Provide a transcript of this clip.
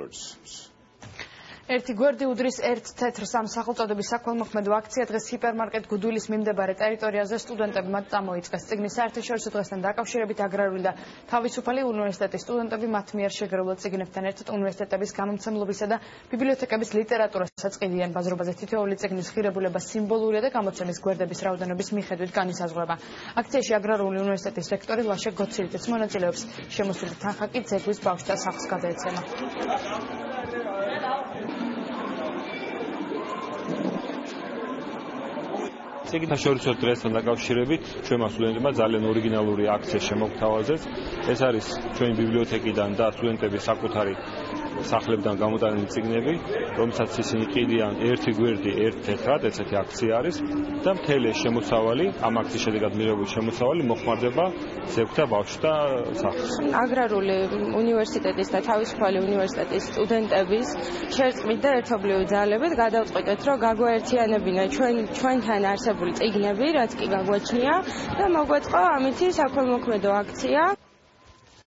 efforts. ერთი გვერდი უდრის ერთ თეთრ სამსახელწოდების საქველმოქმედო აქცია დღეს ჰიპერმარკეტ გუდვილის მიმდებარე ტერიტორიაზე სტუდენტები მათ წამოიწყეს. წიგნის საერთაშორისო დღესთან დაკავშირებით აგრარული და თავისუფალი უნივერსიტეტის სტუდენტები მათ მიერ შეგრეულ წიგნებთან ერთად უნივერსიტეტების გამომცემლობისა და ბიბლიოთეკების ლიტერატურასაც ყიდიან. ბაზრობაზე თითოეული წიგნის ღირებულება სიმბოლურია და გამოცემის გვერდების რაოდენობის მიხედვით განისაზღვრება. აქციაში აგრარული უნივერსიტეტის რექტორი ლაშე გოცილიტიც მონაწილეობს. შემოსული თანხა კი ძეგლის ბავშვთა სახლს გადაეცემა. ციგნთა შორისო დღესთან დაკავშირებით ჩვენმა სტუდენტებმა ძალიან ორიგინალური აქცია შემოგთავაზეს. ეს არის ჩვენი ბიბლიოთეკიდან და სტუდენტების საკუთარი სახლებიდან გამოტანილი წიგნები, რომელსაც ისინი ყიდიან ერთი გვერდი ერთ თეთრად, ესეთი აქცია არის და მთელი შემოსავალი, ამ აქციის შედეგად მიღებული შემოსავალი მოხმარდება ზეგვთა ბავშვთა სახლს. აგრარული უნივერსიტეტის და თავისუფალი უნივერსიტეტის სტუდენტების შერწყმით და ერთობლივი ძალებით გადავწყვიტეთ, რომ გაგვაერთიანებინა ჩვენ ჩვენთან არსებული წიგნები, რაც კი გაგვაჩნია და მოგვეწყო ამითი საქველმოქმედო აქცია.